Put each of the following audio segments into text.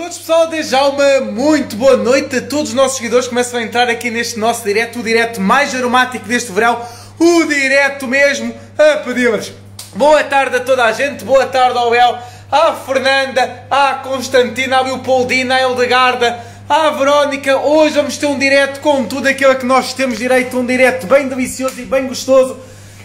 todos pessoal, desde já uma muito boa noite a todos os nossos seguidores. Que começam a entrar aqui neste nosso direto, o direto mais aromático deste verão, o direto mesmo a pedir-vos boa tarde a toda a gente, boa tarde ao El, à Fernanda, à Constantina, à Leopoldina, à Eldegarda, à Verónica, hoje vamos ter um direto com tudo aquilo que nós temos direito, um direto bem delicioso e bem gostoso,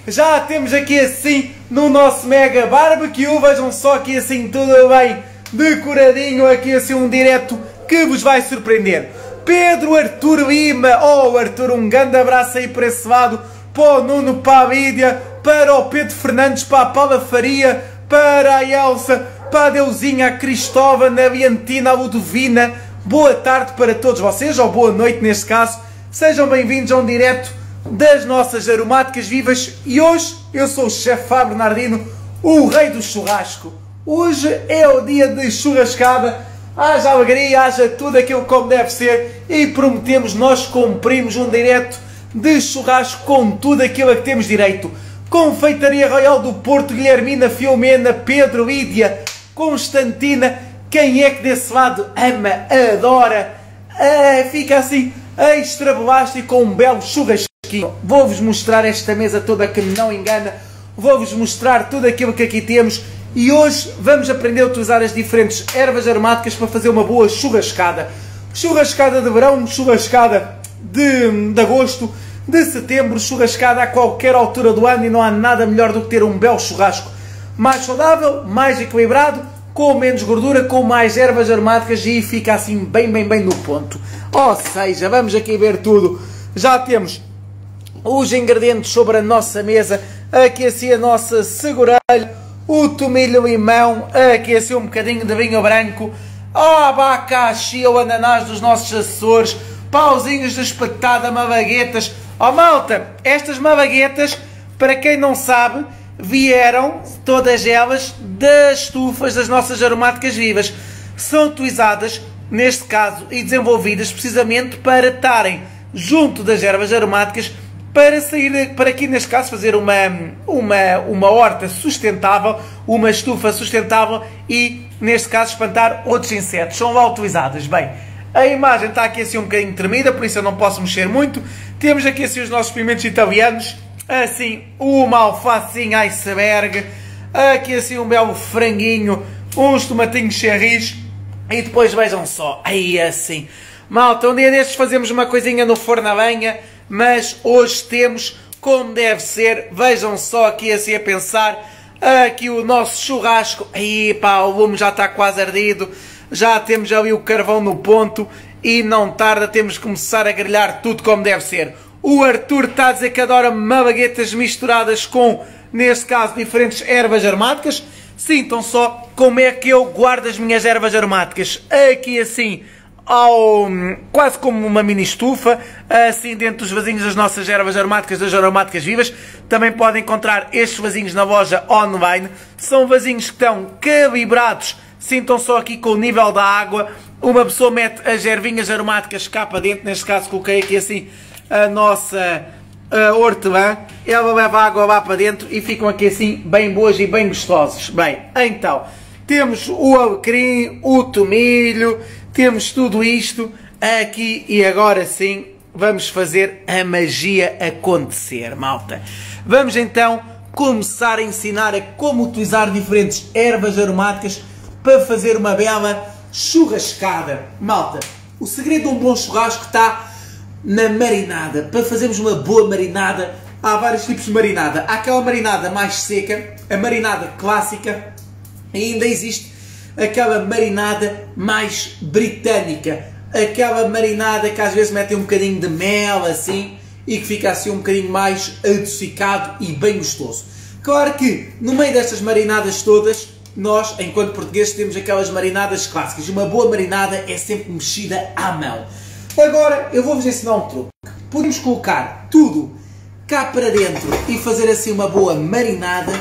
já temos aqui assim no nosso mega barbecue, vejam só aqui assim tudo bem decoradinho, aqui assim um direto que vos vai surpreender. Pedro Artur Lima, oh Artur, um grande abraço aí para esse lado, para o Nuno, para a Lídia, para o Pedro Fernandes, para a Paula Faria, para a Elsa, para a Deusinha, a Cristóvão, a Leontina, a Ludovina, boa tarde para todos vocês, ou boa noite neste caso, sejam bem-vindos a um direto das nossas aromáticas vivas e hoje eu sou o chefe Fábio Bernardino, o rei do churrasco. Hoje é o dia de churrascada, haja alegria, haja tudo aquilo como deve ser. E prometemos, nós cumprimos um direto de churrasco com tudo aquilo a que temos direito. Confeitaria Royal do Porto, Guilhermina, Filomena, Pedro, Lídia, Constantina, quem é que desse lado ama, adora, é, fica assim extra bolástico com um belo churrasquinho. Vou-vos mostrar esta mesa toda que não engana, vou-vos mostrar tudo aquilo que aqui temos e hoje vamos aprender a utilizar as diferentes ervas aromáticas para fazer uma boa churrascada. Churrascada de verão, churrascada de, de agosto, de setembro, churrascada a qualquer altura do ano e não há nada melhor do que ter um belo churrasco. Mais saudável, mais equilibrado, com menos gordura, com mais ervas aromáticas e fica assim bem, bem, bem no ponto. Ou seja, vamos aqui ver tudo. Já temos os ingredientes sobre a nossa mesa, aqui assim a nossa segurelha, o tomilho limão, assim um bocadinho de vinho branco, abacaxi ou ananás dos nossos assessores, pauzinhos de espetada, malaguetas. Ó oh, malta, estas malaguetas, para quem não sabe, vieram todas elas das estufas das nossas aromáticas vivas. São utilizadas, neste caso, e desenvolvidas precisamente para estarem junto das ervas aromáticas para sair, para aqui neste caso fazer uma, uma, uma horta sustentável, uma estufa sustentável e neste caso espantar outros insetos. São lá utilizadas. Bem, a imagem está aqui assim um bocadinho tremida, por isso eu não posso mexer muito. Temos aqui assim os nossos pimentos italianos, assim uma alfacinha iceberg, aqui assim um belo franguinho, uns tomatinhos cherries e depois vejam só, aí assim. Malta, um dia destes fazemos uma coisinha no forno a lenha, mas hoje temos como deve ser. Vejam só aqui assim a pensar. Aqui o nosso churrasco. Aí pá, o lume já está quase ardido. Já temos ali o carvão no ponto. E não tarda, temos que começar a grelhar tudo como deve ser. O Arthur está a dizer que adora malaguetas misturadas com, neste caso, diferentes ervas aromáticas. Sintam só como é que eu guardo as minhas ervas aromáticas. Aqui assim, ao, quase como uma mini estufa, assim dentro dos vasinhos das nossas ervas aromáticas, das aromáticas vivas. Também podem encontrar estes vasinhos na loja online. São vasinhos que estão calibrados, sintam só aqui com o nível da água. Uma pessoa mete as ervinhas aromáticas cá para dentro, neste caso coloquei aqui assim a nossa a hortelã, ela leva a água lá para dentro e ficam aqui assim bem boas e bem gostosas. Bem, então, temos o alecrim, o tomilho, temos tudo isto aqui e agora sim vamos fazer a magia acontecer, malta. Vamos então começar a ensinar a como utilizar diferentes ervas aromáticas para fazer uma bela churrascada. Malta, o segredo de um bom churrasco está na marinada. Para fazermos uma boa marinada, há vários tipos de marinada. Há aquela marinada mais seca, a marinada clássica, e ainda existe aquela marinada mais britânica, aquela marinada que às vezes metem um bocadinho de mel assim e que fica assim um bocadinho mais adocicado e bem gostoso. Claro que no meio destas marinadas todas, nós, enquanto portugueses, temos aquelas marinadas clássicas. Uma boa marinada é sempre mexida à mão. Agora eu vou-vos ensinar um truque. Podemos colocar tudo cá para dentro e fazer assim uma boa marinada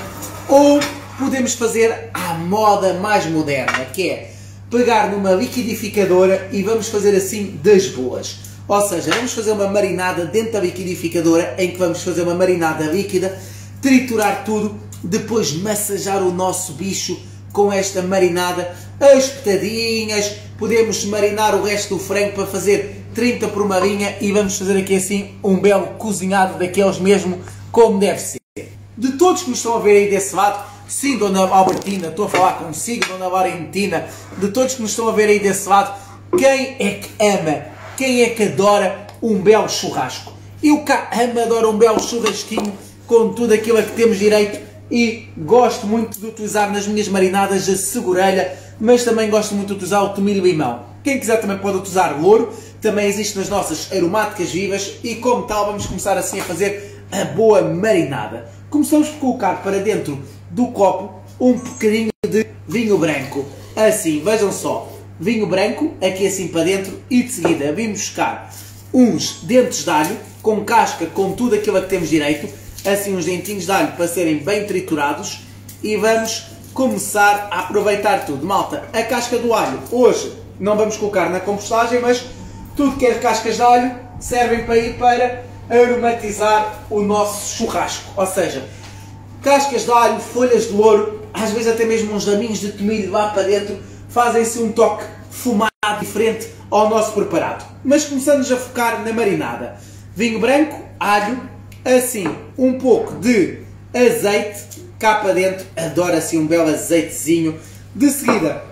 ou podemos fazer à moda mais moderna, que é pegar numa liquidificadora e vamos fazer assim das boas. Ou seja, vamos fazer uma marinada dentro da liquidificadora, em que vamos fazer uma marinada líquida, triturar tudo, depois massajar o nosso bicho com esta marinada, as petadinhas, podemos marinar o resto do frango para fazer 30 por uma linha e vamos fazer aqui assim um belo cozinhado daqueles mesmo como deve ser. De todos que me estão a ver aí desse lado, sim, Dona Albertina, estou a falar consigo, Dona Valentina, de todos que me estão a ver aí desse lado, quem é que ama, quem é que adora um belo churrasco? Eu cá amo, adoro um belo churrasquinho com tudo aquilo a que temos direito e gosto muito de utilizar nas minhas marinadas a segurelha, mas também gosto muito de utilizar o tomilho limão. Quem quiser também pode utilizar louro, também existe nas nossas aromáticas vivas e como tal vamos começar assim a fazer a boa marinada. Começamos por colocar para dentro do copo um bocadinho de vinho branco. Assim, vejam só, vinho branco aqui assim para dentro e de seguida vim buscar uns dentes de alho com casca, com tudo aquilo a que temos direito, assim uns dentinhos de alho para serem bem triturados e vamos começar a aproveitar tudo. Malta, a casca do alho hoje não vamos colocar na compostagem, mas tudo que é cascas de alho servem para ir para aromatizar o nosso churrasco. Ou seja, cascas de alho, folhas de louro, às vezes até mesmo uns raminhos de tomilho lá para dentro, fazem-se um toque fumado diferente ao nosso preparado. Mas começamos a focar na marinada. Vinho branco, alho, assim um pouco de azeite cá para dentro, adoro assim um belo azeitezinho. De seguida,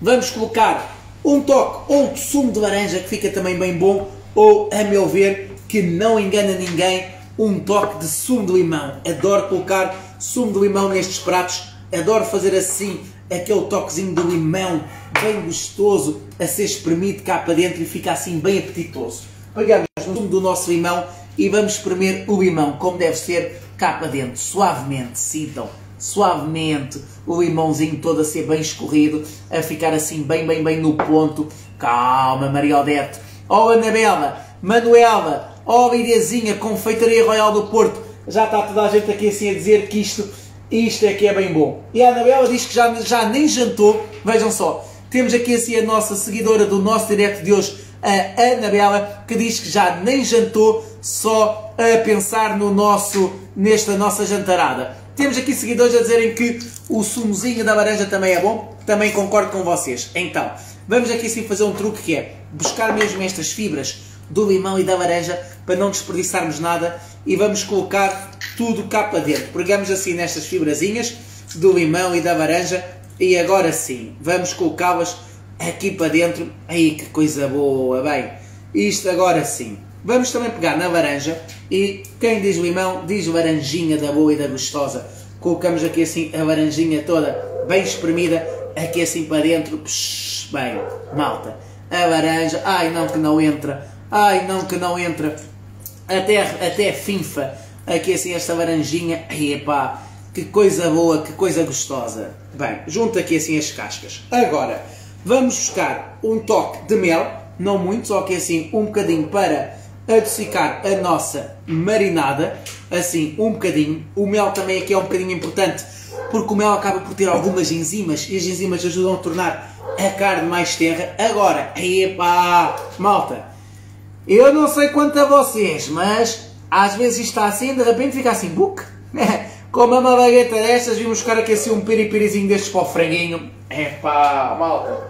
vamos colocar um toque ou de sumo de laranja que fica também bem bom, ou a meu ver, que não engana ninguém, um toque de sumo de limão. Adoro colocar sumo de limão nestes pratos, adoro fazer assim aquele toquezinho de limão bem gostoso a ser espremido cá para dentro e fica assim bem apetitoso. Pegamos no sumo do nosso limão e vamos espremer o limão como deve ser cá para dentro, suavemente, sintam, suavemente o limãozinho todo a ser bem escorrido, a ficar assim bem, bem, bem no ponto. Calma, Maria Odete. Oh, Anabela, Manuela, oh, Lidiazinha, Confeitaria Royal do Porto. Já está toda a gente aqui assim a dizer que isto, isto é que é bem bom. E a Anabela diz que já, já nem jantou. Vejam só, temos aqui assim a nossa seguidora do nosso direto de hoje, a Anabela, que diz que já nem jantou, só a pensar no nosso, nesta nossa jantarada. Temos aqui seguidores a dizerem que o sumozinho da laranja também é bom. Também concordo com vocês. Então, vamos aqui sim fazer um truque que é buscar mesmo estas fibras do limão e da laranja para não desperdiçarmos nada e vamos colocar tudo cá para dentro. Pegamos assim nestas fibrazinhas do limão e da laranja e agora sim, vamos colocá-las aqui para dentro. Aí que coisa boa, bem. Isto agora sim. Vamos também pegar na laranja e quem diz limão diz laranjinha da boa e da gostosa. Colocamos aqui assim a laranjinha toda bem espremida, aqui assim para dentro. Psh, bem, malta. A laranja, ai não que não entra, ai não que não entra. Até, até finfa aqui assim esta laranjinha. Epá, que coisa boa, que coisa gostosa. Bem, junto aqui assim as cascas. Agora, vamos buscar um toque de mel, não muito, só que assim um bocadinho para adocicar a nossa marinada, assim um bocadinho. O mel também aqui é um bocadinho importante, porque o mel acaba por ter algumas enzimas e as enzimas ajudam a tornar a carne mais terra. Agora, epá, malta, eu não sei quanto a vocês, mas às vezes está assim, de repente fica assim, buc, como uma bagueta destas, vimos buscar aqui assim um piripirizinho destes para o franguinho. Epá, malta,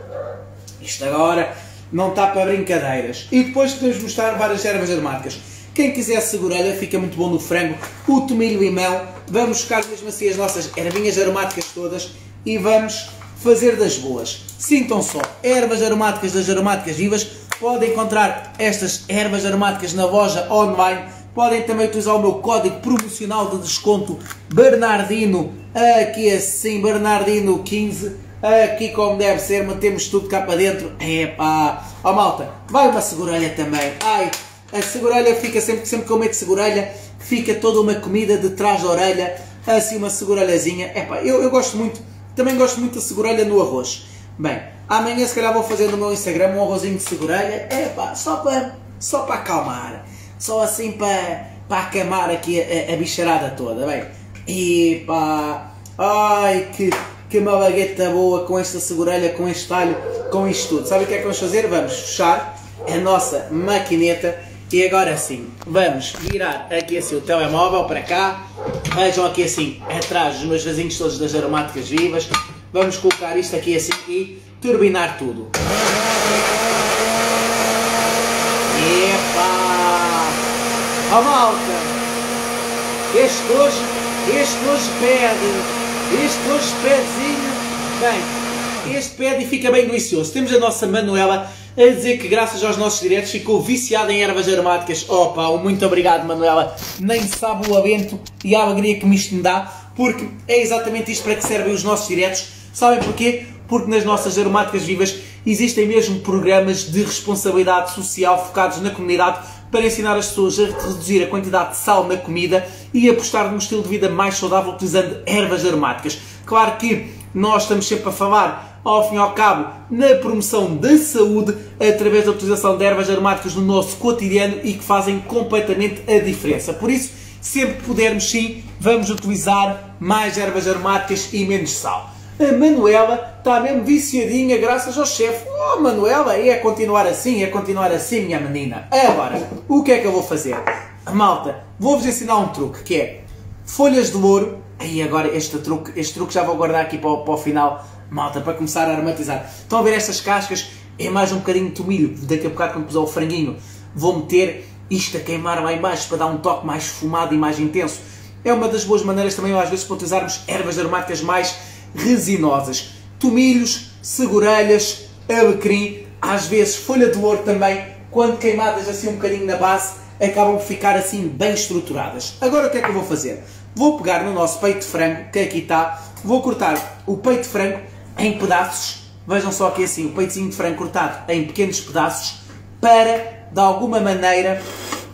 isto agora não está para brincadeiras. E depois podemos mostrar várias ervas aromáticas. Quem quiser segurelha, fica muito bom no frango. O tomilho e limão. Vamos buscar mesmo assim as nossas ervinhas aromáticas todas e vamos fazer das boas. Sintam só, ervas aromáticas das aromáticas vivas. Podem encontrar estas ervas aromáticas na loja online. Podem também utilizar o meu código promocional de desconto Bernardino, aqui assim, Bernardino 15 aqui como deve ser, metemos tudo cá para dentro. Epá, ó oh, malta, vai uma segurelha também. Ai, a segurelha fica sempre, sempre que eu meto segurelha, fica toda uma comida de trás da orelha, assim uma segurelhazinha. Epá, eu, eu gosto muito, também gosto muito da segurelha no arroz. Bem, amanhã se calhar vou fazer no meu Instagram um arrozinho de segurelha, epá, só para, só para acalmar, só assim para, para acamar aqui a, a, bicharada toda, bem. Epá, ai que que uma bagueta boa com esta segurelha, com este talho, com isto tudo. Sabe o que é que vamos fazer? Vamos fechar a nossa maquineta e agora sim, vamos virar aqui assim o telemóvel para cá. Vejam aqui assim, atrás os meus vizinhos todos das aromáticas vivas. Vamos colocar isto aqui assim e turbinar tudo. Epa! Ó malta! Este hoje, este hoje pede, este hoje pedezinho, bem, este pede e fica bem delicioso. Temos a nossa Manuela a dizer que graças aos nossos diretos ficou viciada em ervas aromáticas. Opa, oh, muito obrigado Manuela, nem sabe o avento e a alegria que me isto me dá, porque é exatamente isto para que servem os nossos diretos. Sabem porquê? Porque nas nossas aromáticas vivas existem mesmo programas de responsabilidade social focados na comunidade para ensinar as pessoas a reduzir a quantidade de sal na comida e apostar num estilo de vida mais saudável utilizando ervas aromáticas. Claro que nós estamos sempre a falar, ao fim e ao cabo, na promoção da saúde através da utilização de ervas aromáticas no nosso cotidiano e que fazem completamente a diferença. Por isso, sempre que pudermos, sim, vamos utilizar mais ervas aromáticas e menos sal. A Manuela está mesmo viciadinha graças ao chefe. Oh, Manuela, é continuar assim, é continuar assim, minha menina. Agora, o que é que eu vou fazer? Malta, vou-vos ensinar um truque, que é folhas de louro. E agora este truque, este truque já vou guardar aqui para o, para o final, malta, para começar a aromatizar. Estão a ver estas cascas? É mais um bocadinho de tomilho. Daqui a bocado, quando puser o franguinho, vou meter isto a queimar lá embaixo para dar um toque mais fumado e mais intenso. É uma das boas maneiras também, às vezes, para utilizarmos ervas aromáticas mais resinosas. Tomilhos, segurelhas, alecrim, às vezes folha de ouro também, quando queimadas assim um bocadinho na base, acabam por ficar assim bem estruturadas. Agora o que é que eu vou fazer? Vou pegar no nosso peito de frango, que aqui está, vou cortar o peito de frango em pedaços. Vejam só aqui assim, o peitozinho de frango cortado em pequenos pedaços, para, de alguma maneira,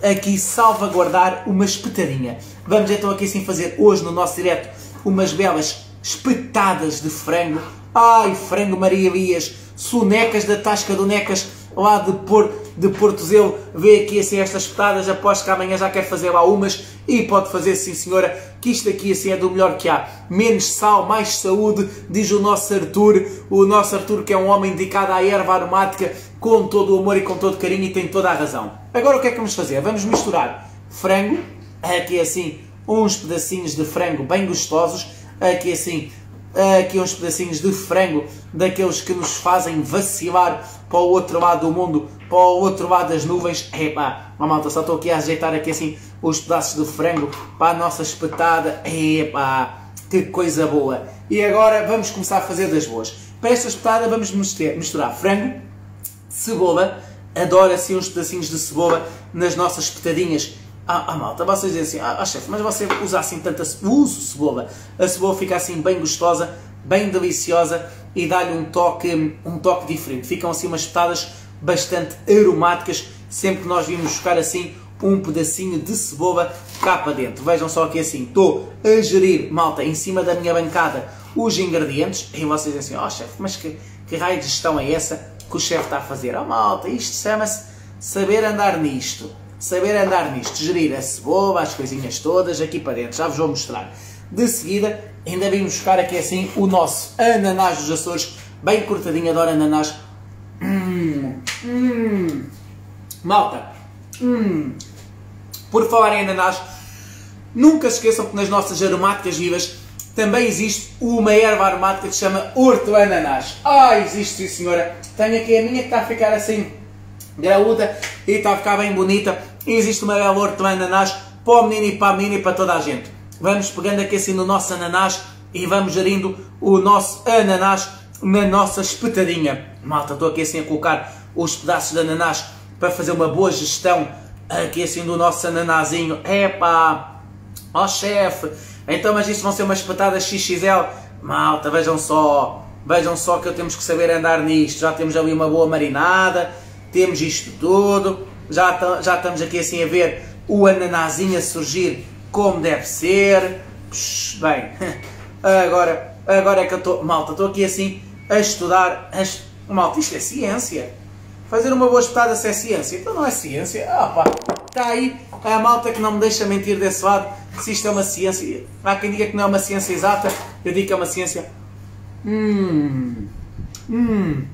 aqui salvaguardar uma espetadinha. Vamos então aqui assim fazer hoje no nosso direto umas belas espetadas de frango. Ai, frango Maria Elias, sonecas da Tasca do Necas, lá de, Por, de Portozelo, vê aqui assim estas espetadas, após que amanhã já quer fazer lá umas, e pode fazer sim senhora, que isto aqui assim é do melhor que há. Menos sal, mais saúde, diz o nosso Arthur, o nosso Arthur que é um homem dedicado à erva aromática, com todo o amor e com todo o carinho e tem toda a razão. Agora o que é que vamos fazer? Vamos misturar frango, aqui assim, uns pedacinhos de frango bem gostosos, aqui assim, aqui uns pedacinhos de frango, daqueles que nos fazem vacilar para o outro lado do mundo, para o outro lado das nuvens. Epá, uma malta, só estou aqui a ajeitar aqui assim os pedaços de frango para a nossa espetada. Epá, que coisa boa. E agora vamos começar a fazer das boas. Para esta espetada vamos misturar frango, cebola, adoro assim uns pedacinhos de cebola nas nossas espetadinhas ah, ah malta, vocês dizem assim, ah, ah chefe, mas você usa assim tanta uso cebola. A cebola fica assim bem gostosa, bem deliciosa e dá-lhe um toque, um toque diferente. Ficam assim umas petadas bastante aromáticas, sempre que nós vimos buscar assim um pedacinho de cebola cá para dentro. Vejam só que assim, estou a gerir, malta, em cima da minha bancada, os ingredientes, e vocês dizem assim, oh, chefe, mas que, que raio de gestão é essa que o chefe está a fazer? Oh malta, isto chama-se saber andar nisto saber andar nisto, gerir a cebola, as coisinhas todas aqui para dentro, já vos vou mostrar. De seguida, ainda vim buscar aqui assim o nosso ananás dos Açores, bem cortadinho, adoro ananás. Hum, hum. Malta, hum. por falar em ananás, nunca se esqueçam que nas nossas aromáticas vivas também existe uma erva aromática que se chama horto-ananás. Ah, existe sim senhora. Tenho aqui a minha que está a ficar assim graúda e está a ficar bem bonita. Existe uma bela de ananás para o menino e para a menina e para toda a gente. Vamos pegando aqui assim no nosso ananás e vamos gerindo o nosso ananás na nossa espetadinha. Malta, estou aqui assim a colocar os pedaços de ananás para fazer uma boa gestão aqui assim do nosso ananazinho. Epá, ó oh, chefe, então mas isto vão ser umas patadas XXL. Malta, vejam só, vejam só que temos que saber andar nisto. Já temos ali uma boa marinada, temos isto tudo, já, já estamos aqui assim a ver o ananazinho a surgir como deve ser. Puxa, bem, agora, agora é que eu estou, malta, estou aqui assim a estudar, a, malta, isto é ciência. Fazer uma boa espetada se é ciência, então não é ciência. Ah está aí a malta que não me deixa mentir desse lado, se isto é uma ciência. Há quem diga que não é uma ciência exata, eu digo que é uma ciência. Hum, hum,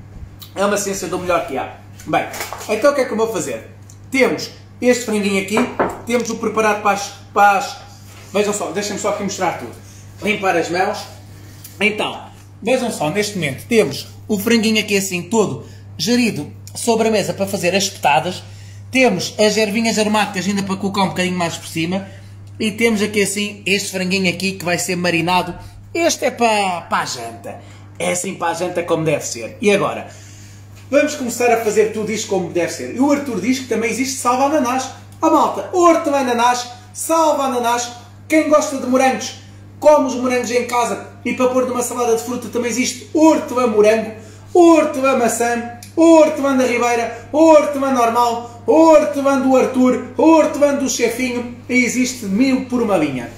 é uma ciência do melhor que há. Bem, então o que é que eu vou fazer? Temos este franguinho aqui, temos o preparado para as... Para as vejam só, deixem-me só aqui mostrar tudo. Limpar as mãos. Então, Vejam só, neste momento temos o franguinho aqui assim todo gerido sobre a mesa para fazer as petadas. Temos as ervinhas aromáticas ainda para colocar um bocadinho mais por cima. E temos aqui assim este franguinho aqui que vai ser marinado. Este é para, para a janta. É assim para a janta como deve ser. E agora? Vamos começar a fazer tudo isto como deve ser. E o Arthur diz que também existe salva ananás. A malta, horto ananás, salva ananás. Quem gosta de morangos, come os morangos em casa. E para pôr numa salada de fruta também existe horto a morango, horto a maçã, hortelã da Ribeira, hortelã normal, hortelã do Arthur, hortelã do chefinho e existe mil por uma linha.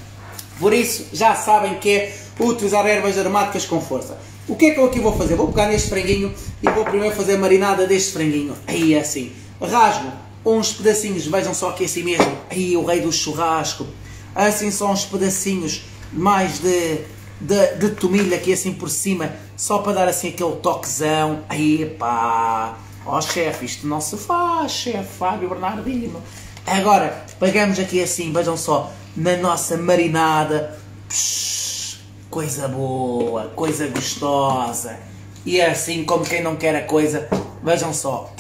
Por isso, já sabem que é utilizar ervas aromáticas com força. O que é que eu aqui vou fazer? Vou pegar neste franguinho e vou primeiro fazer a marinada deste franguinho. Aí assim. Rasgo uns pedacinhos, vejam só aqui assim mesmo. Aí o rei do churrasco. Assim são uns pedacinhos mais de, de, de tomilha aqui assim por cima só para dar assim aquele toquezão. Aí pá, ó oh, chefe, isto não se faz, chefe Fábio Bernardino. Agora, pegamos aqui assim, vejam só, na nossa marinada. Psh, coisa boa, coisa gostosa. E é assim, como quem não quer a coisa, vejam só.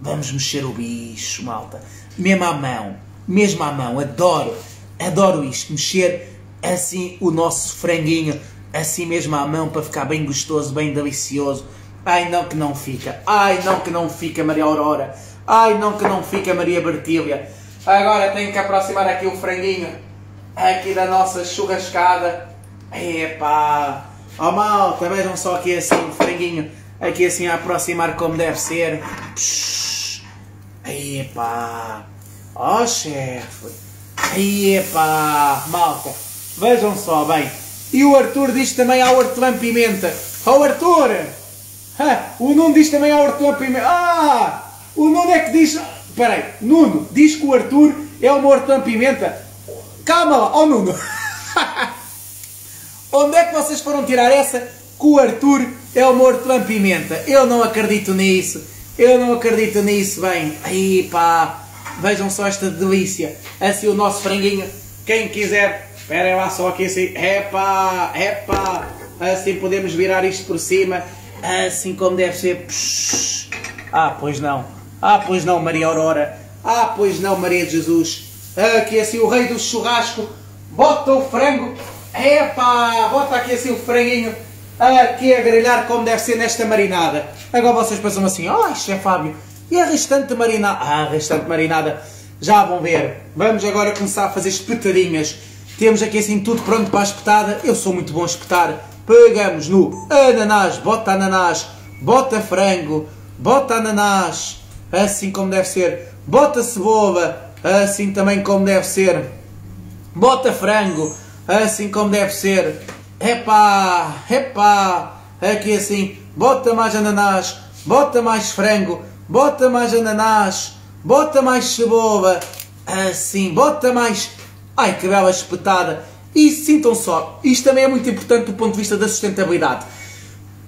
Vamos mexer o bicho, malta. Mesmo à mão, mesmo à mão, adoro, adoro isto, mexer assim o nosso franguinho assim mesmo à mão para ficar bem gostoso, bem delicioso. Ai não que não fica, ai não que não fica Maria Aurora, ai não que não fica Maria Bertília. Agora tenho que aproximar aqui o franguinho, aqui da nossa churrascada. Epá, ó oh, malta, vejam só aqui assim o franguinho, aqui assim a aproximar como deve ser. Epá, ó oh, chefe, epá, malta, vejam só bem. E o Arthur diz também ao hortelã-pimenta. Ó oh, Arthur! O Nuno diz também ao hortelã-pimenta. Ah! O Nuno é que diz... Espera aí. Nuno diz que o Arthur é uma hortelã-pimenta. Calma lá. Ó oh, Nuno. Onde é que vocês foram tirar essa que o Arthur é uma hortelã-pimenta? Eu não acredito nisso. Eu não acredito nisso. Bem, aí pá. Vejam só esta delícia. Assim o nosso franguinho. Quem quiser Esperem lá só aqui assim. Epá, epá. Assim podemos virar isto por cima. Assim como deve ser. Psh. Ah, pois não. Ah, pois não, Maria Aurora. Ah, pois não, Maria de Jesus. Aqui assim o rei do churrasco. Bota o frango. Epá, bota aqui assim o franguinho. Aqui a grelhar como deve ser nesta marinada. Agora vocês pensam assim, oh, isto é Fábio. E a restante marinada? Ah, a restante marinada. Já vão ver. Vamos agora começar a fazer espetadinhas. Temos aqui assim tudo pronto para a espetada. Eu sou muito bom a espetar. Pegamos no ananás, bota ananás, bota frango, bota ananás, assim como deve ser. Bota cebola, assim também como deve ser. Bota frango, assim como deve ser. Epá, epá, aqui assim. Bota mais ananás, bota mais frango, bota mais ananás, bota mais cebola, assim, bota mais Ai, que bela espetada! E sintam só, isto também é muito importante do ponto de vista da sustentabilidade.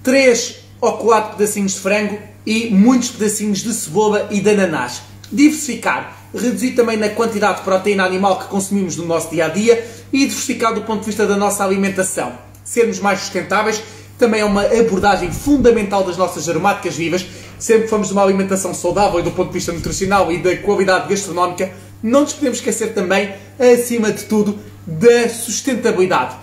3 ou 4 pedacinhos de frango e muitos pedacinhos de cebola e de ananás. Diversificar, reduzir também na quantidade de proteína animal que consumimos no nosso dia a dia e diversificar do ponto de vista da nossa alimentação. Sermos mais sustentáveis também é uma abordagem fundamental das nossas aromáticas vivas. Sempre que formos de uma alimentação saudável e do ponto de vista nutricional e da qualidade gastronómica, não nos podemos esquecer também, acima de tudo, da sustentabilidade.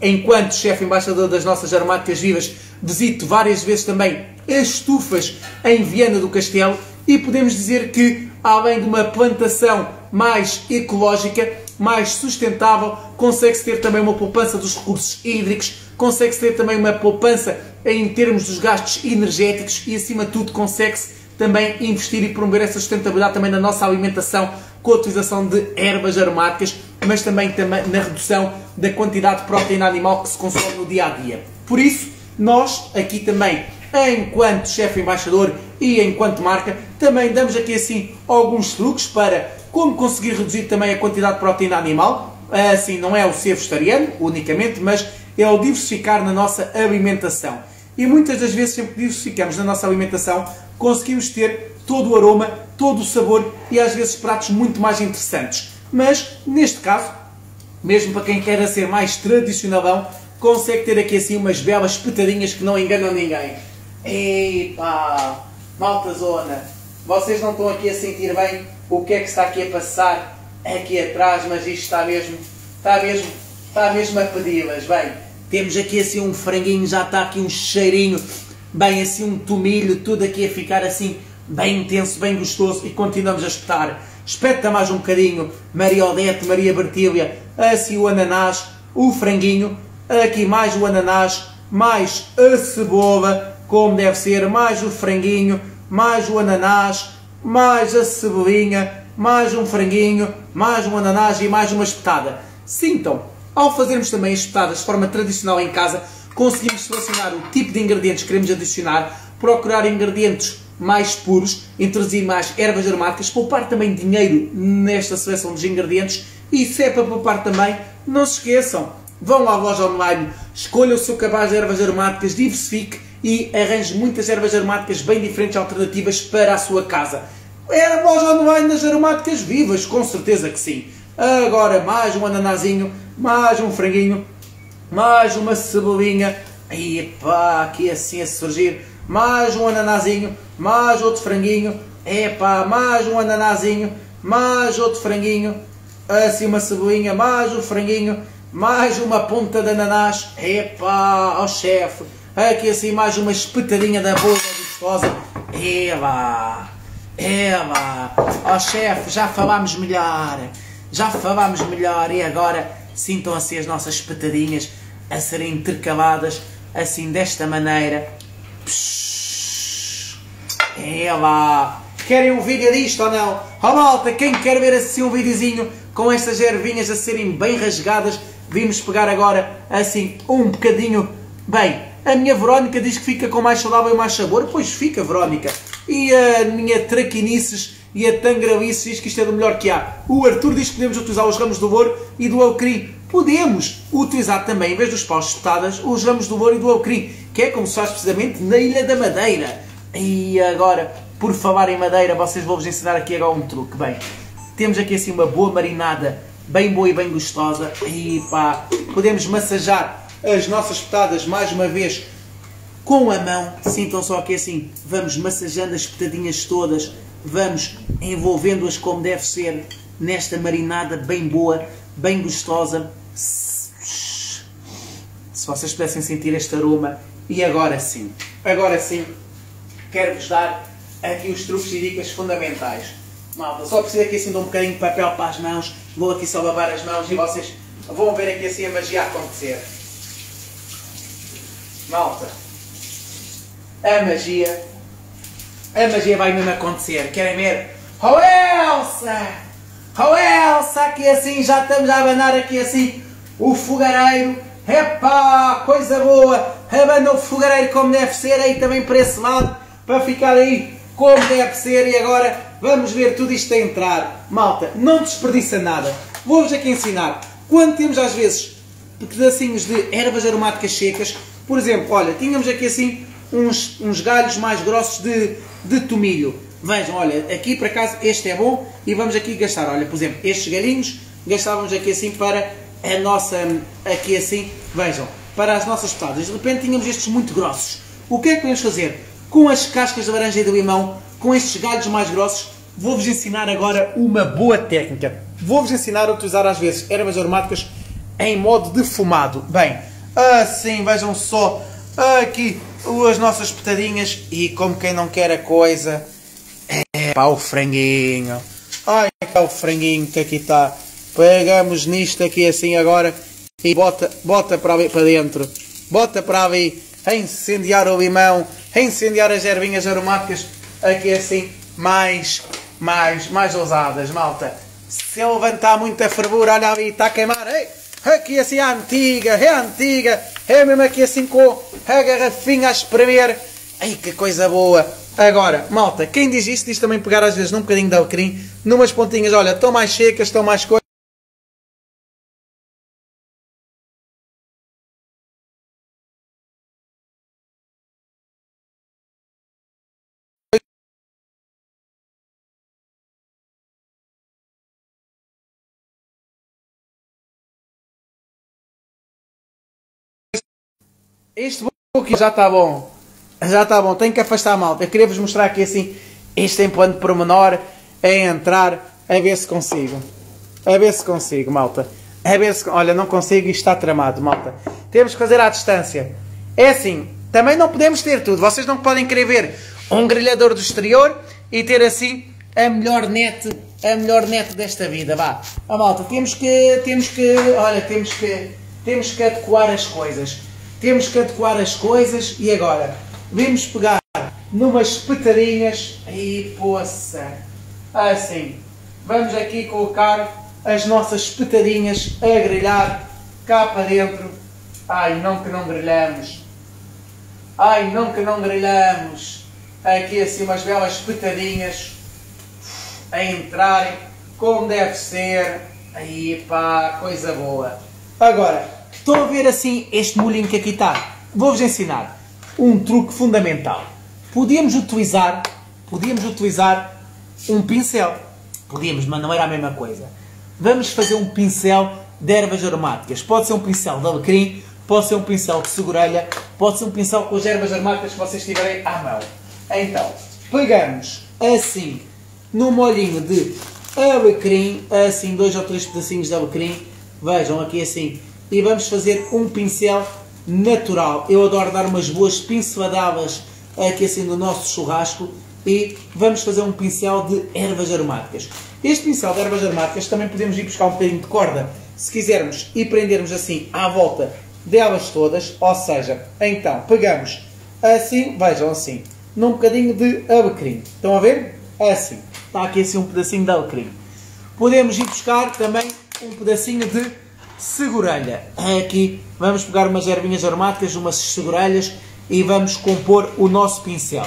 Enquanto chefe embaixador das nossas aromáticas vivas, visito várias vezes também as estufas em Viana do Castelo e podemos dizer que, além de uma plantação mais ecológica, mais sustentável, consegue-se ter também uma poupança dos recursos hídricos, consegue-se ter também uma poupança em termos dos gastos energéticos e, acima de tudo, consegue-se também investir e promover essa sustentabilidade também na nossa alimentação com a utilização de ervas aromáticas, mas também, também na redução da quantidade de proteína animal que se consome no dia a dia. Por isso, nós aqui também, enquanto chefe embaixador e enquanto marca, também damos aqui assim alguns truques para como conseguir reduzir também a quantidade de proteína animal. Assim, não é o ser vegetariano unicamente, mas é o diversificar na nossa alimentação. E muitas das vezes, sempre que diversificamos na nossa alimentação, conseguimos ter todo o aroma, todo o sabor e às vezes pratos muito mais interessantes. Mas, neste caso, mesmo para quem queira ser mais tradicionalão, consegue ter aqui assim umas belas petadinhas que não enganam ninguém. Epá, malta zona, vocês não estão aqui a sentir bem o que é que está aqui a passar aqui atrás, mas isto está mesmo, está mesmo, está mesmo a pedi-las, bem. Temos aqui assim um franguinho, já está aqui um cheirinho, bem assim um tomilho, tudo aqui a ficar assim bem intenso, bem gostoso e continuamos a espetar. Espeta mais um bocadinho, Maria Odete, Maria Bertília, assim o ananás, o franguinho, aqui mais o ananás, mais a cebola, como deve ser, mais o franguinho, mais o ananás, mais a cebolinha, mais um franguinho, mais um ananás e mais uma espetada. Sintam, ao fazermos também espetadas de forma tradicional em casa, conseguimos selecionar o tipo de ingredientes que queremos adicionar, procurar ingredientes mais puros, introduzir mais ervas aromáticas, poupar também dinheiro nesta seleção dos ingredientes e se é para poupar também, não se esqueçam, vão à loja online, escolham o seu cabaz de ervas aromáticas, diversifique e arranje muitas ervas aromáticas bem diferentes alternativas para a sua casa. Loja online das aromáticas vivas, com certeza que sim. Agora mais um ananazinho, mais um franguinho, mais uma cebolinha. E pá, aqui assim a surgir. Mais um ananazinho, mais outro franguinho. Epá, mais um ananazinho, mais outro franguinho. Assim uma cebolinha, mais um franguinho, mais uma ponta de ananás. Epá, ao chefe. Aqui assim mais uma espetadinha da boa gostosa. Ela, ela. Ó chefe, já falámos melhor. Já falámos melhor e agora sintam assim as nossas espetadinhas a serem intercaladas assim desta maneira. É lá. Querem um vídeo disto ou não? Ó oh, malta, quem quer ver assim um videozinho com estas ervinhas a serem bem rasgadas, vimos pegar agora assim um bocadinho. Bem, a minha Verónica diz que fica com mais saudável e mais sabor. Pois fica, Verónica. E a minha Traquinices e a Tangralice diz que isto é do melhor que há. O Arthur diz que podemos utilizar os ramos do louro e do alecrim. Podemos utilizar também, em vez dos paus espetadas, os ramos do louro e do alecrim, que é como se faz precisamente na Ilha da Madeira. E agora, por falar em madeira, vocês vão-vos ensinar aqui agora um truque. Bem, temos aqui assim uma boa marinada, bem boa e bem gostosa. E pá, podemos massajar as nossas petadas mais uma vez com a mão. Sintam só que assim, vamos massageando as petadinhas todas, vamos envolvendo-as como deve ser nesta marinada bem boa, bem gostosa. Se vocês pudessem sentir este aroma. E agora sim, agora sim, quero-vos dar aqui os truques e dicas fundamentais. Malta, só preciso aqui assim de um bocadinho de papel para as mãos. Vou aqui só lavar as mãos e vocês vão ver aqui assim a magia acontecer. Malta, a magia, a magia vai mesmo acontecer. Querem ver? Oh Elsa! Oh Elsa! Aqui assim, já estamos a abanar aqui assim o fogareiro. Epá, coisa boa! Abana o fogareiro como deve ser aí também para esse lado, para ficar aí como deve ser. E agora vamos ver tudo isto a entrar. Malta, não desperdiça nada. Vou-vos aqui ensinar. Quando temos às vezes pedacinhos de ervas aromáticas secas, por exemplo, olha, tínhamos aqui assim uns, uns galhos mais grossos de, de tomilho. Vejam, olha, aqui por acaso este é bom e vamos aqui gastar, olha, por exemplo, estes galhinhos gastávamos aqui assim para a nossa, aqui assim, vejam, para as nossas petadas. De repente tínhamos estes muito grossos. O que é que podemos fazer? Com as cascas de laranja e de limão, com estes galhos mais grossos, vou-vos ensinar agora uma boa técnica. Vou-vos ensinar a utilizar às vezes ervas aromáticas em modo defumado. Bem, assim, vejam só, aqui as nossas petadinhas e como quem não quer a coisa, é pá, o franguinho. Ai, cá o franguinho que aqui está. Pegamos nisto aqui assim agora e bota, bota para, ali, para dentro. Bota para ali a incendiar o limão, a incendiar as ervinhas aromáticas aqui assim mais, mais, mais ousadas, malta. Se eu levantar muita fervura, olha ali, está a queimar. Ei, aqui assim a antiga, é antiga, é mesmo aqui assim com a garrafinha a espremer. Ai, que coisa boa. Agora, malta, quem diz isto diz também pegar às vezes num bocadinho de alecrim, numas pontinhas, olha, estão mais secas, estão mais coisas. Este aqui já está bom. Já está bom. Tenho que afastar malta. Eu queria vos mostrar aqui assim, este em plano pormenor, a entrar, a ver se consigo. A ver se consigo, malta. A ver se... Olha, não consigo e está tramado, malta. Temos que fazer à distância. É assim, também não podemos ter tudo. Vocês não podem querer ver um grelhador do exterior e ter assim a melhor net, a melhor net desta vida, vá. A malta, temos que, temos que, olha, temos que, temos que adequar as coisas. Temos que adequar as coisas e agora, vamos pegar numas espetadinhas e poça, assim, vamos aqui colocar as nossas espetadinhas a grelhar cá para dentro. Ai, não que não grelhamos. Ai, não que não grelhamos. Aqui assim umas belas espetadinhas a entrarem como deve ser. Aí pá, coisa boa. Agora, estão a ver assim este molhinho que aqui está? Vou-vos ensinar um truque fundamental. Podíamos utilizar, podíamos utilizar um pincel. Podíamos, mas não era a mesma coisa. Vamos fazer um pincel de ervas aromáticas. Pode ser um pincel de alecrim, pode ser um pincel de segurelha, pode ser um pincel com as ervas aromáticas que vocês tiverem à mão. Então, pegamos assim no molhinho de alecrim, assim dois ou três pedacinhos de alecrim, vejam aqui assim, e vamos fazer um pincel natural. Eu adoro dar umas boas pinceladas aqui assim no nosso churrasco e vamos fazer um pincel de ervas aromáticas. Este pincel de ervas aromáticas também podemos ir buscar um bocadinho de corda, se quisermos, e prendermos assim à volta delas todas, ou seja, então pegamos assim, vejam assim, num bocadinho de alecrim. Estão a ver? Assim. Está aqui assim um pedacinho de alecrim. Podemos ir buscar também um pedacinho de segurelha. Aqui vamos pegar umas ervinhas aromáticas, umas segurelhas e vamos compor o nosso pincel.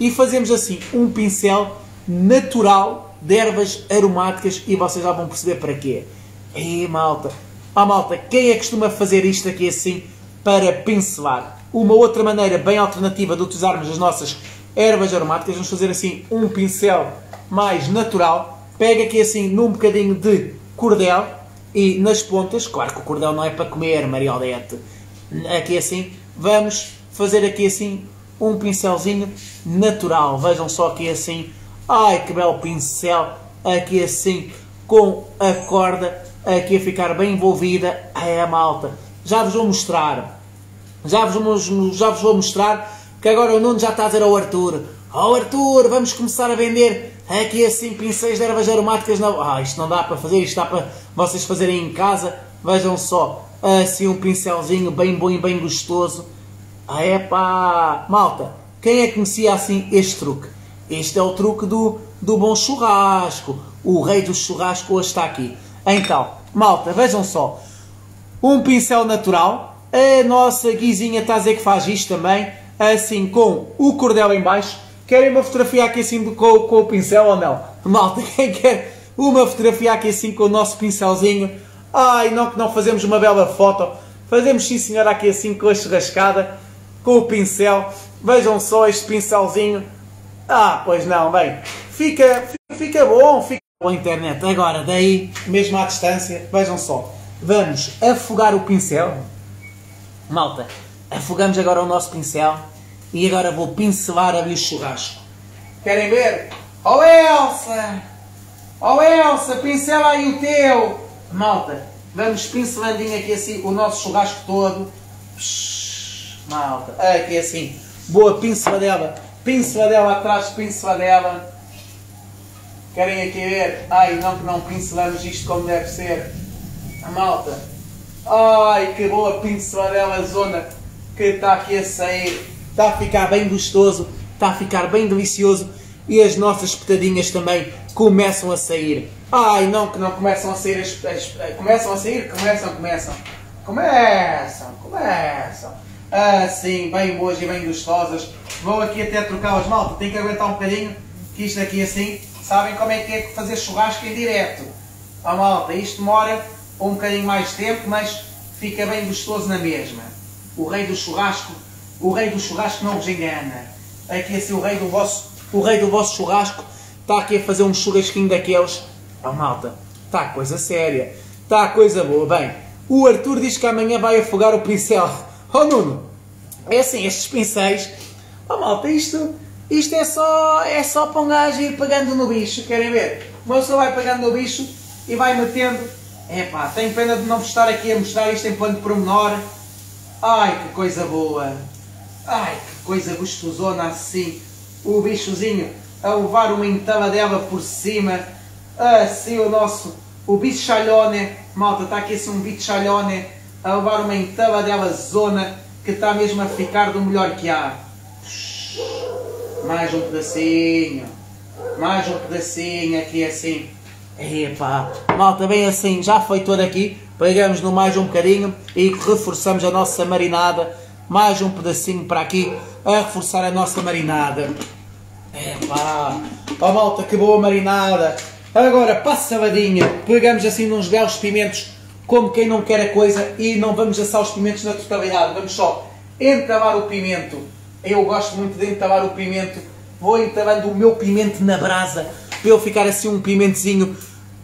E fazemos assim um pincel natural de ervas aromáticas e vocês já vão perceber para quê. E malta, ah malta, quem é que costuma fazer isto aqui assim para pincelar? Uma outra maneira bem alternativa de utilizarmos as nossas ervas aromáticas, vamos fazer assim um pincel mais natural. Pega aqui assim num bocadinho de cordel e nas pontas, claro que o cordel não é para comer, Maria Odete, aqui assim, vamos fazer aqui assim um pincelzinho natural. Vejam só aqui assim, ai que belo pincel, aqui assim com a corda aqui a ficar bem envolvida. É a malta. Já vos vou mostrar, já vos, já vos vou mostrar que agora o Nuno já está a dizer ao Arthur, oh Arthur, vamos começar a vender aqui assim pincéis de ervas aromáticas. Não, ah, isto não dá para fazer, isto dá para vocês fazerem em casa. Vejam só, assim um pincelzinho bem bom e bem gostoso. Ah, é pá, malta, quem é que conhecia assim este truque? Este é o truque do, do bom churrasco. O rei do churrasco hoje está aqui. Então, malta, vejam só. Um pincel natural. A nossa guizinha está a dizer que faz isto também. Assim, com o cordel em baixo. Querem uma fotografia aqui assim com, com o pincel ou não? Malta, quem quer uma fotografia aqui assim com o nosso pincelzinho? Ai, não que não fazemos uma bela foto. Fazemos sim senhor aqui assim com a churrascada, com o pincel. Vejam só este pincelzinho. Ah, pois não, bem, fica, fica bom, fica bom a internet. Agora, daí, mesmo à distância, vejam só. Vamos afogar o pincel. Malta, afogamos agora o nosso pincel e agora vou pincelar ali o churrasco. Querem ver? Oh Elsa! Oh Elsa, pincela aí o teu! Malta, vamos pincelandinho aqui assim o nosso churrasco todo. Psh, malta, aqui assim. Boa pinceladela. Pinceladela atrás, pinceladela. Querem aqui ver? Ai, não que não pincelamos isto como deve ser. A malta. Ai, que boa pinceladela zona que está aqui a sair. Está a ficar bem gostoso, está a ficar bem delicioso e as nossas espetadinhas também começam a sair. Ai, não que não começam a sair as, as, começam a sair, começam, começam. Começam, começam. Assim, bem boas e bem gostosas. Vou aqui até trocá-las, malta. Tenho que aguentar um bocadinho, que isto aqui assim, sabem como é que é fazer churrasco em direto. Ó malta, isto demora um bocadinho mais tempo, mas fica bem gostoso na mesma. O rei do churrasco o rei do churrasco não vos engana. Aqui assim o rei do vosso, o rei do vosso churrasco está aqui a fazer um churrasquinho daqueles. Oh malta, está coisa séria. Está coisa boa. Bem, o Arthur diz que amanhã vai afogar o pincel. Oh Nuno, É assim, estes pincéis, oh malta, isto, isto é só, é só para um gajo ir pegando no bicho, querem ver? Uma pessoa vai pegando no bicho e vai metendo. Epá, tenho pena de não vos estar aqui a mostrar isto em plano de pormenor. Ai, que coisa boa! Ai, que coisa gostosona assim! O bichozinho a levar uma entaladela por cima. Assim o nosso, o bichalhone. Malta, está aqui assim um bichalhone a levar uma entaladela zona que está mesmo a ficar do melhor que há. Mais um pedacinho. Mais um pedacinho aqui assim. Epá, malta, bem assim, já foi todo aqui. Pegamos no mais um bocadinho e reforçamos a nossa marinada. Mais um pedacinho para aqui a reforçar a nossa marinada. Epá, ó malta, que boa marinada. Agora, para a saladinha, pegamos assim nos belos pimentos, como quem não quer a coisa, e não vamos assar os pimentos na totalidade. Vamos só entalar o pimento. Eu gosto muito de entalar o pimento. Vou entalando o meu pimento na brasa, para ele ficar assim um pimentozinho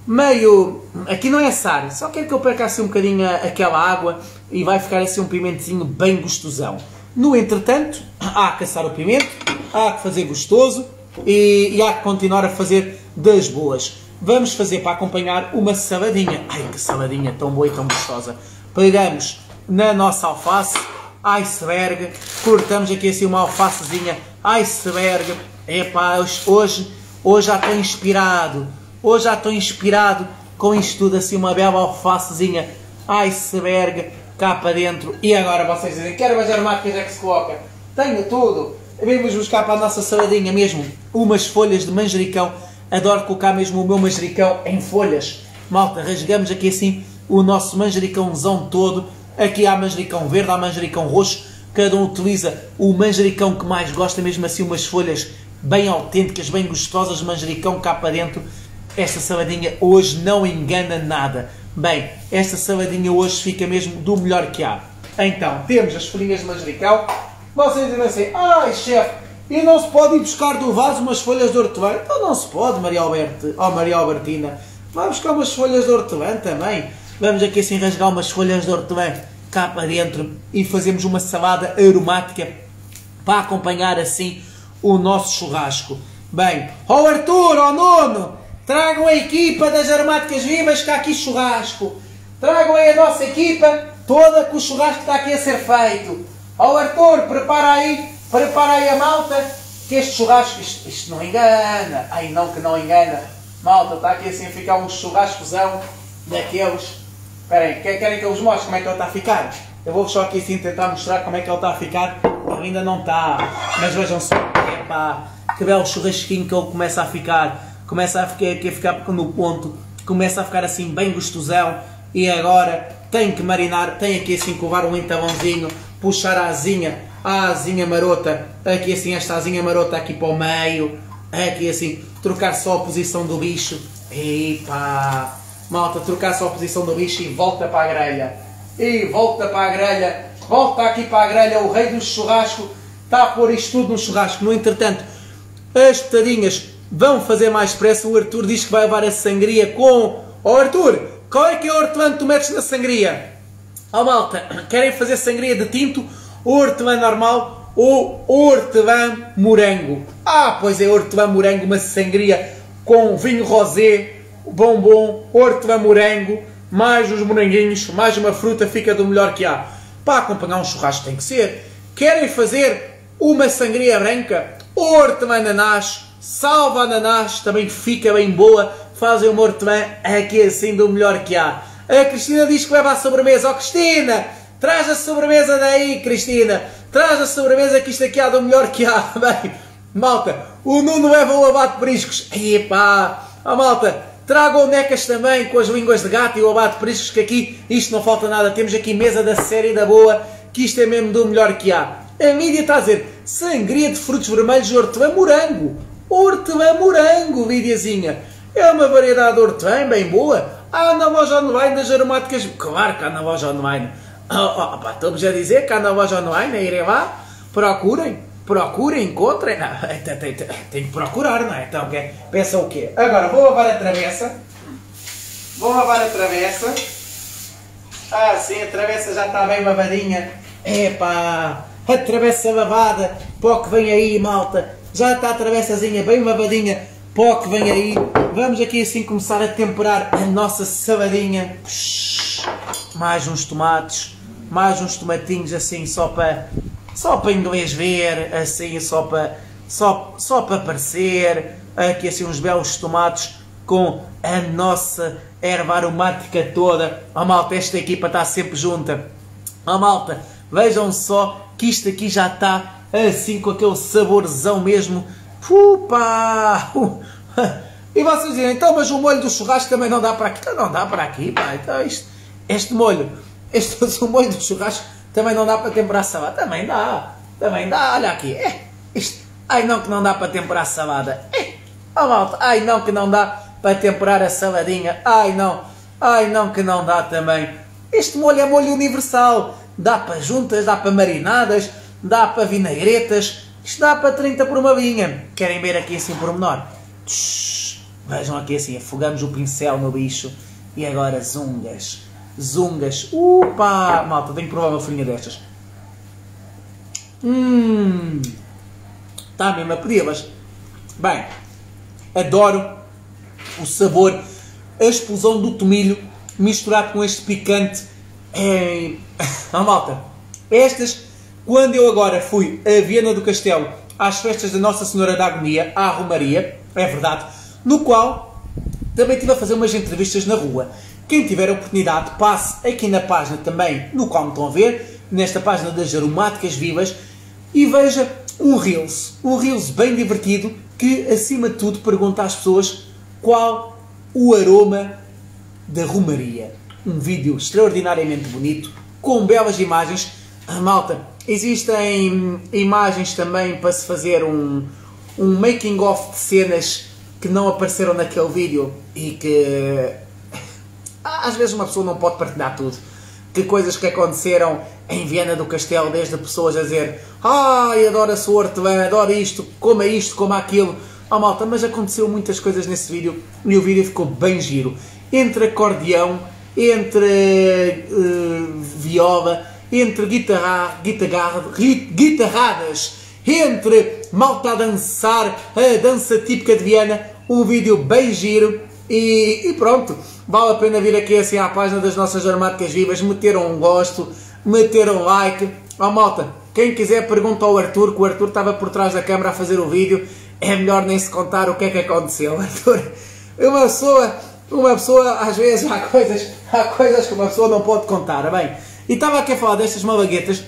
meio... Aqui não é assar, só quero que eu perca assim um bocadinho aquela água e vai ficar assim um pimentozinho bem gostosão. No entretanto, há que caçar o pimento, há que fazer gostoso e, e há que continuar a fazer das boas. Vamos fazer para acompanhar uma saladinha. Ai, que saladinha tão boa e tão gostosa. Pegamos na nossa alface, iceberg, cortamos aqui assim uma alfacezinha, iceberg. Epá, hoje, hoje já estou inspirado. Hoje já estou inspirado com isto tudo, assim uma bela alfacezinha, iceberg, cá para dentro. E agora vocês dizem, quero mais aromáticas é que se coloca. Tenho tudo. Vamos buscar para a nossa saladinha mesmo umas folhas de manjericão. Adoro colocar mesmo o meu manjericão em folhas. Malta, rasgamos aqui assim o nosso manjericãozão todo. Aqui há manjericão verde, há manjericão roxo. Cada um utiliza o manjericão que mais gosta, mesmo assim umas folhas bem autênticas, bem gostosas, manjericão cá para dentro. Esta saladinha hoje não engana nada. Bem, esta saladinha hoje fica mesmo do melhor que há. Então, temos as folhinhas de manjericão. Vocês dizem assim, ai chefe, e não se pode ir buscar do vaso umas folhas de hortelã? Então não se pode, Maria Alberto, oh Maria Albertina. Vai buscar umas folhas de hortelã também. Vamos aqui assim rasgar umas folhas de hortelã cá para dentro e fazemos uma salada aromática para acompanhar assim o nosso churrasco. Bem, ó Arthur, ó Nono, Tragam a equipa das aromáticas vivas que há aqui churrasco. Tragam aí a nossa equipa toda que o churrasco está aqui a ser feito. Ó oh, Arthur, prepara aí, prepara aí a malta, que este churrasco, isto, isto não engana. Ai não que não engana. Malta, está aqui assim a ficar um churrascozão daqueles. Espera aí, querem que eu vos mostre como é que ele está a ficar? Eu vou só aqui assim tentar mostrar como é que ele está a ficar. Ele ainda não está. Mas vejam só, epá, que belo churrasquinho que ele começa a ficar começa a ficar, a ficar no ponto, começa a ficar assim bem gostosão. E agora tem que marinar, tem aqui assim covar um entalãozinho, puxar a asinha, a asinha marota, aqui assim esta asinha marota aqui para o meio, aqui assim, trocar só a posição do bicho, epa, malta, trocar só a posição do bicho e volta para a grelha, e volta para a grelha, volta aqui para a grelha, o rei do churrasco, está a pôr isto tudo no churrasco, no entretanto, as petadinhas vão fazer mais pressa. O Arthur diz que vai levar a sangria com. Ó oh, Arthur, qual é que é o hortelã que tu metes na sangria? Ó oh, malta, querem fazer sangria de tinto, hortelã normal ou hortelã morango? Ah, pois é, hortelã morango, uma sangria com vinho rosé, bombom, hortelã morango, mais os moranguinhos, mais uma fruta, fica do melhor que há. Para acompanhar um churrasco tem que ser. Querem fazer uma sangria branca? Hortelã ananás, salva ananás, também fica bem boa, fazem o hortelã aqui assim do melhor que há. A Cristina diz que leva a sobremesa. Ó oh, Cristina, traz a sobremesa daí, Cristina. Traz a sobremesa que isto aqui há do melhor que há. Bem, malta, o Nuno leva o abate de periscos. Epá, ó oh, malta, tragam necas também com as línguas de gato e o abate periscos que aqui isto não falta nada. Temos aqui mesa da série da boa, que isto é mesmo do melhor que há. A mídia está a dizer sangria de frutos vermelhos de hortelã morango. Hortelã morango, Lídiazinha. É uma variedade de hortelã bem boa. Há na loja online das aromáticas. Claro que há na loja online. Oh, oh, oh, Estou-vos a dizer que há na loja online. Irem lá, procurem, procurem, encontrem. Tem, que procurar, não é? Então, okay. pensam o quê? Agora, vou lavar a travessa. Vou lavar a travessa. Ah, sim, a travessa já está bem lavadinha. Epá, a travessa babada, pó que vem aí, malta. Já está a travessazinha bem babadinha, pó que vem aí. Vamos aqui assim começar a temperar a nossa saladinha. Mais uns tomates, mais uns tomatinhos assim só para só para inglês ver, assim só para só, só para aparecer. Aqui assim uns belos tomates com a nossa erva aromática toda. A malta, esta equipa está sempre junta. A malta, vejam só que isto aqui já está assim com aquele saborzão mesmo. Upa! E vocês dizem, então, mas o molho do churrasco também não dá para aqui. Então não dá para aqui, pá. Então isto, este molho, este o molho do churrasco também não dá para temperar salada. Também dá, também dá. Olha aqui, é, isto. Ai não que não dá para temperar salada. É, oh, malta, ai não que não dá para temperar a saladinha. Ai não, ai não que não dá também. Este molho é molho universal. Dá para juntas, dá para marinadas, dá para vinagretas. Isto dá para 30 por uma vinha. Querem ver aqui assim por menor? Vejam aqui assim, afogamos o pincel no bicho. E agora zungas. Zungas. Upa! Malta, tenho que provar uma folhinha destas. Hum. Está mesmo a pedir, mas... Bem, adoro o sabor, a explosão do tomilho misturado com este picante. É... Ah, malta, estas, quando eu agora fui a Viena do Castelo às festas da Nossa Senhora da Agonia, à Romaria, é verdade, no qual também estive a fazer umas entrevistas na rua. Quem tiver a oportunidade, passe aqui na página também, no qual me estão a ver, nesta página das aromáticas vivas, e veja um Reels. Um Reels bem divertido que, acima de tudo, pergunta às pessoas qual o aroma da Romaria. Um vídeo extraordinariamente bonito, com belas imagens. Ah, malta, existem imagens também para se fazer um, um making of de cenas que não apareceram naquele vídeo e que às vezes uma pessoa não pode partilhar tudo. Que coisas que aconteceram em Viena do Castelo, desde pessoas a dizer ai, adoro a sua hortelã, adoro isto, coma isto, coma aquilo. Oh malta, mas aconteceu muitas coisas nesse vídeo e o vídeo ficou bem giro. Entre acordeão, entre uh, viola, entre guitarra, guitarra, guitarradas, entre malta a dançar, a dança típica de Viena, um vídeo bem giro e, e, pronto. Vale a pena vir aqui assim à página das nossas aromáticas vivas, meter um gosto, meter um like. Ó oh, malta, quem quiser pergunta ao Arthur, que o Arthur estava por trás da câmara a fazer o vídeo, é melhor nem se contar o que é que aconteceu. Arthur, uma pessoa, uma pessoa, às vezes há coisas, há coisas que uma pessoa não pode contar, bem. E estava aqui a falar destas malaguetas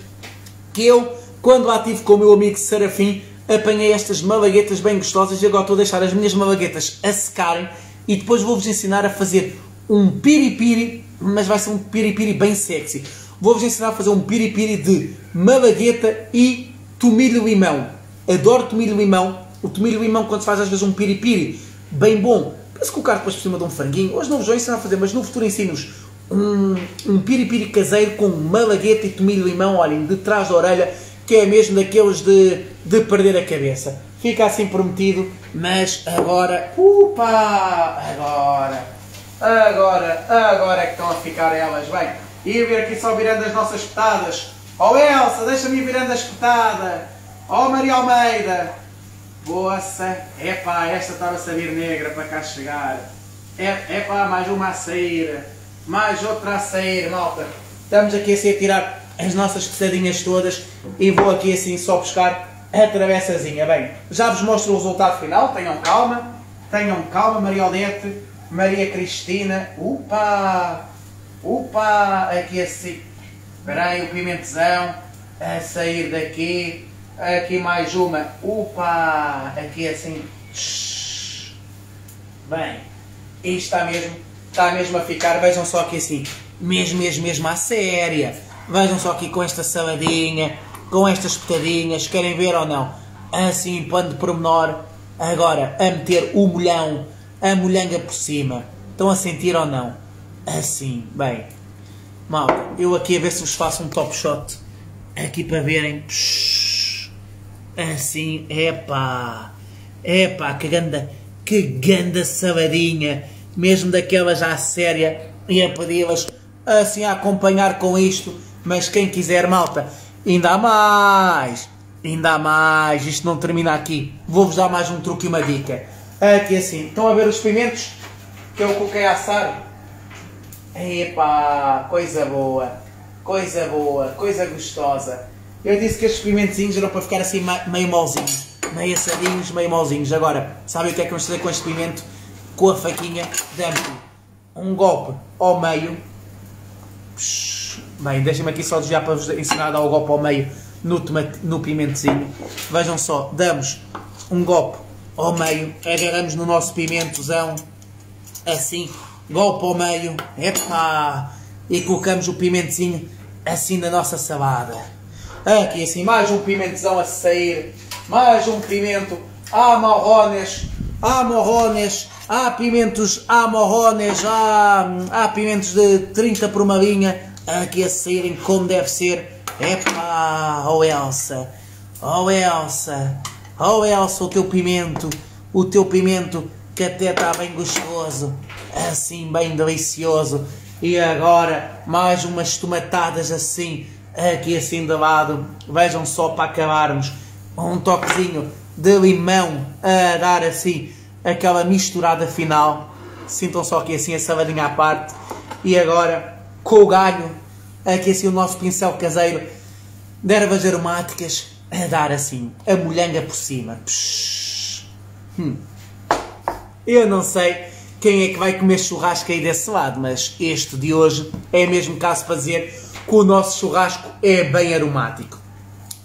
que eu, quando lá estive com o meu amigo Serafim, apanhei estas malaguetas bem gostosas e agora estou a deixar as minhas malaguetas a secarem e depois vou-vos ensinar a fazer um piripiri, mas vai ser um piripiri bem sexy. Vou-vos ensinar a fazer um piripiri de malagueta e tomilho-limão. Adoro tomilho-limão. O tomilho-limão, quando se faz às vezes um piripiri bem bom, para se colocar depois por cima de um franguinho, hoje não vos vou ensinar a fazer, mas no futuro ensino-vos um, um piripiri caseiro com malagueta e tomilho-limão, olhem, de trás da orelha, que é mesmo daqueles de, de perder a cabeça. Fica assim prometido, mas agora, upa, agora, agora, agora é que estão a ficar elas, bem. E ver aqui só virando as nossas petadas. Oh Elsa, deixa-me ir virando a espetada. Oh Maria Almeida. Boça, epá, esta estava a saber negra para cá chegar. É, epá, mais uma a sair mais outra a sair, malta. Estamos aqui assim a tirar as nossas peçadinhas todas e vou aqui assim só buscar a travessazinha. Bem, já vos mostro o resultado final, tenham calma, tenham calma, Maria Odete, Maria Cristina, upa, upa, aqui assim, espera aí, o pimentezão, a sair daqui, aqui mais uma, upa, aqui assim, bem, isto está mesmo está mesmo a ficar, vejam só aqui assim, mesmo, mesmo, mesmo à séria. Vejam só aqui com esta saladinha, com estas petadinhas, querem ver ou não? Assim, pano de pormenor. Agora, a meter o molhão, a molhanga por cima. Estão a sentir ou não? Assim, bem. Malta, eu aqui a ver se vos faço um top shot. Aqui para verem. Assim, epá. Epá, que ganda, que ganda saladinha mesmo daquela já séria, e a pedi-las assim a acompanhar com isto. Mas quem quiser, malta, Ainda há mais. Ainda há mais. Isto não termina aqui. Vou-vos dar mais um truque e uma dica. Aqui assim. Estão a ver os pimentos que eu coloquei a assar? Epá, coisa boa. Coisa boa. Coisa gostosa. Eu disse que estes pimentozinhos eram para ficar assim meio molzinhos. Meio assadinhos, meio molzinhos. Agora, sabem o que é que vamos fazer com este pimento? Com a faquinha, damos um golpe ao meio. Bem, deixem-me aqui só desviar para vos ensinar a dar o golpe ao meio no, tomate, no pimentozinho. Vejam só, damos um golpe ao meio, agarramos no nosso pimentozão, assim, golpe ao meio, epá, e colocamos o pimentozinho assim na nossa salada. Aqui assim, mais um pimentozão a sair, mais um pimento, há morrones, há morrones, há pimentos, há morrones, há, há pimentos de 30 por uma linha, aqui a saírem como deve ser. Epá, oh Elsa, oh Elsa, oh Elsa, o teu pimento, o teu pimento que até está bem gostoso, assim bem delicioso. E agora mais umas tomatadas assim, aqui assim de lado. Vejam só para acabarmos, um toquezinho de limão a dar assim aquela misturada final. Sintam só aqui assim a saladinha à parte. E agora com o galho aqui assim o nosso pincel caseiro de ervas aromáticas a dar assim a molhanga por cima. Hum. Eu não sei quem é que vai comer churrasco aí desse lado, mas este de hoje é mesmo caso dizer que o nosso churrasco é bem aromático.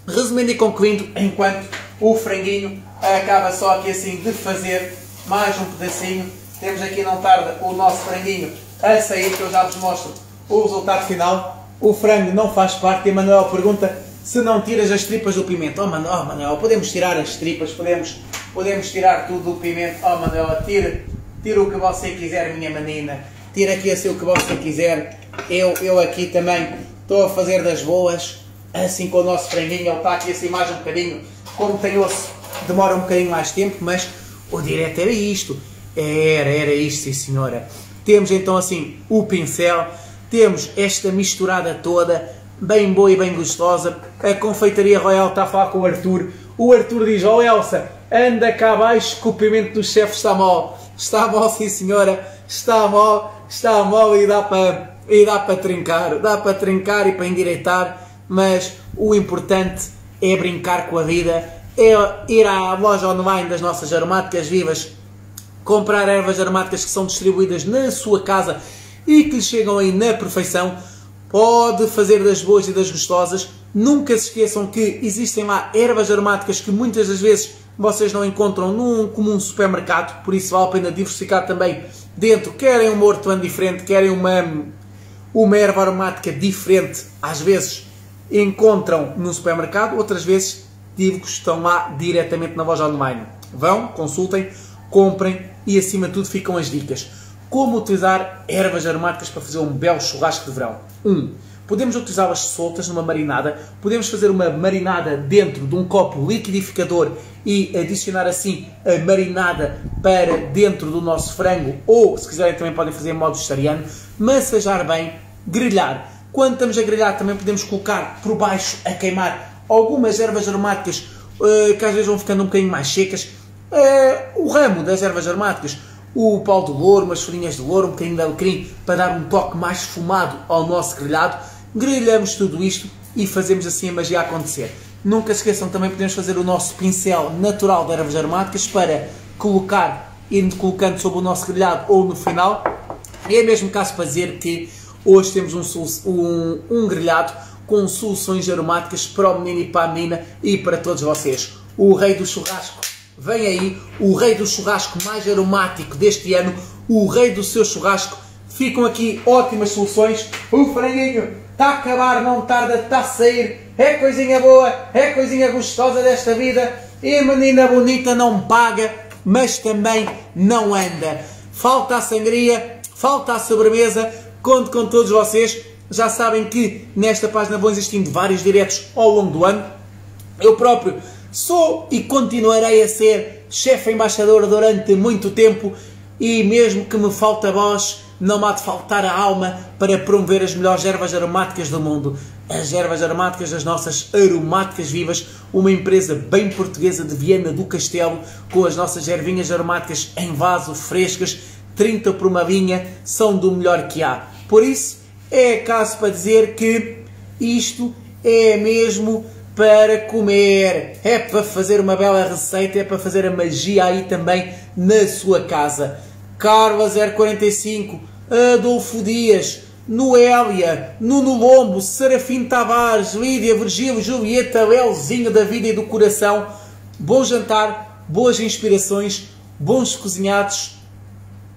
Resumindo e concluindo, enquanto o franguinho acaba só aqui assim de fazer mais um pedacinho, temos aqui não tarda o nosso franguinho a sair, que eu já vos mostro o resultado final o frango não faz parte. E Manuel pergunta se não tiras as tripas do pimento. Oh Manuel, oh, Manuel podemos tirar as tripas, podemos, podemos tirar tudo do pimento. Oh Manuel, tira, tira o que você quiser, minha menina. Tira aqui assim o que você quiser. Eu, eu aqui também estou a fazer das boas. Assim com o nosso franguinho, ele está aqui assim mais um bocadinho. Como tem osso, demora um bocadinho mais tempo, mas o direto era isto. Era, era isto, sim senhora. Temos então assim o pincel temos esta misturada toda, bem boa e bem gostosa. A Confeitaria Royal está a falar com o Arthur. O Arthur diz: Oh Elsa, anda cá abaixo que o pimento do chefe está mal. Está mal, sim senhora, está mal, está mal e dá para, e dá para trincar. Dá para trincar e para endireitar, mas o importante é brincar com a vida, é ir à loja online das nossas aromáticas vivas, comprar ervas aromáticas que são distribuídas na sua casa e que lhe chegam aí na perfeição, pode fazer das boas e das gostosas. Nunca se esqueçam que existem lá ervas aromáticas que muitas das vezes vocês não encontram num comum supermercado, por isso vale a pena diversificar também dentro. Querem um hortelã diferente, querem uma, uma erva aromática diferente, às vezes encontram no supermercado, outras vezes digo que estão lá diretamente na loja online. Vão, consultem, comprem e acima de tudo ficam as dicas. Como utilizar ervas aromáticas para fazer um belo churrasco de verão? 1. Um, podemos utilizá-las soltas numa marinada, podemos fazer uma marinada dentro de um copo liquidificador e adicionar assim a marinada para dentro do nosso frango, ou se quiserem também podem fazer em modo vegetariano, massajar bem, grelhar. Quando estamos a grelhar também podemos colocar por baixo a queimar algumas ervas aromáticas eh, que às vezes vão ficando um bocadinho mais secas. Eh, o ramo das ervas aromáticas o pau de louro, umas folhinhas de louro, um bocadinho de alecrim para dar um toque mais fumado ao nosso grelhado. Grelhamos tudo isto e fazemos assim a magia acontecer. Nunca se esqueçam também podemos fazer o nosso pincel natural de ervas aromáticas para colocar, indo colocando sobre o nosso grelhado ou no final. É mesmo caso dizer que hoje temos um, um, um grelhado com soluções aromáticas para o menino e para a menina e para todos vocês. O rei do churrasco Vem aí o rei do churrasco mais aromático deste ano, o rei do seu churrasco. Ficam aqui ótimas soluções. O franguinho está a acabar, não tarda, está a sair. É coisinha boa, é coisinha gostosa desta vida. E a menina bonita não paga, mas também não anda. Falta a sangria, falta a sobremesa. Conto com todos vocês. Já sabem que nesta página vão existindo vários diretos ao longo do ano. Eu próprio Sou e continuarei a ser chefe embaixador durante muito tempo e mesmo que me falte a voz, não há de faltar a alma para promover as melhores ervas aromáticas do mundo. As ervas aromáticas das nossas aromáticas vivas, uma empresa bem portuguesa de Viena do Castelo, com as nossas ervinhas aromáticas em vaso, frescas, 30 por uma vinha, são do melhor que há. Por isso, é caso para dizer que isto é mesmo para comer, é para fazer uma bela receita, é para fazer a magia aí também na sua casa. Carla 045, Adolfo Dias, Noélia, Nuno Lombo, Serafim Tavares, Lídia, Virgílio, Julieta, Leozinho da vida e do coração. Bom jantar, boas inspirações, bons cozinhados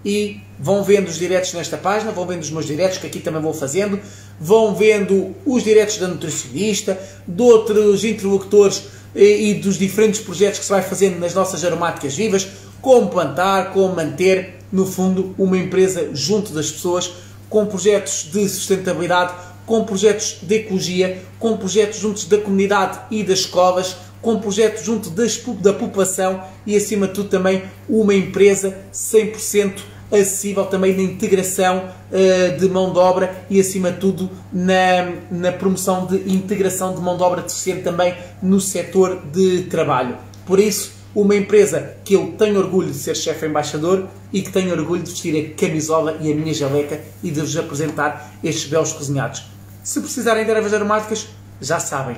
e vão vendo os diretos nesta página, vão vendo os meus diretos que aqui também vou fazendo, vão vendo os diretos da nutricionista, de outros interlocutores e, e dos diferentes projetos que se vai fazendo nas nossas aromáticas vivas, como plantar, como manter, no fundo, uma empresa junto das pessoas, com projetos de sustentabilidade, com projetos de ecologia, com projetos juntos da comunidade e das escolas, com projetos junto das, da população e, acima de tudo, também uma empresa 100% acessível também na integração uh, de mão de obra e, acima de tudo, na, na promoção de integração de mão de obra deficiente também no setor de trabalho. Por isso, uma empresa que eu tenho orgulho de ser chefe embaixador e que tenho orgulho de vestir a camisola e a minha jaleca e de vos apresentar estes belos cozinhados. Se precisarem de ervas aromáticas, já sabem,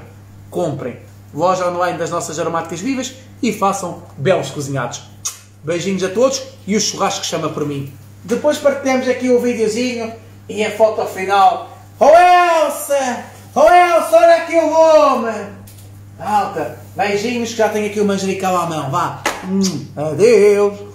comprem. Loja online das nossas aromáticas vivas e façam belos cozinhados. Beijinhos a todos e o churrasco chama por mim. Depois partilhamos aqui o videozinho e a foto final. Oh Elsa! Oh Elsa, olha aqui o homem! Alta, beijinhos que já tenho aqui o manjericão à mão, vá. Hum, adeus!